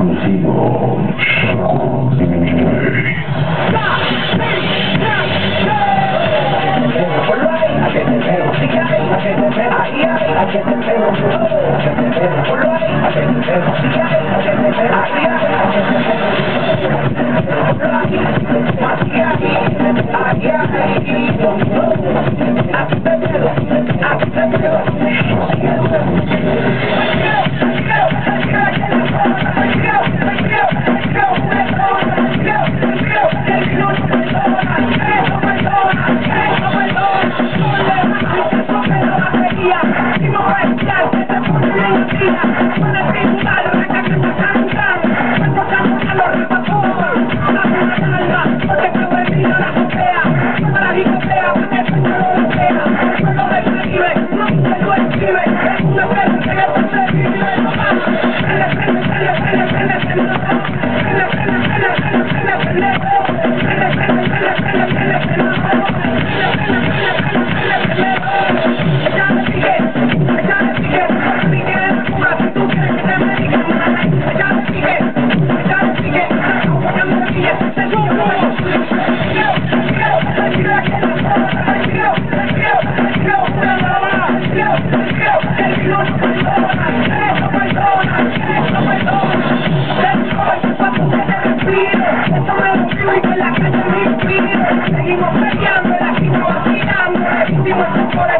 contigo. Seguimos peleando, la gente vacilando, hicimos corazón.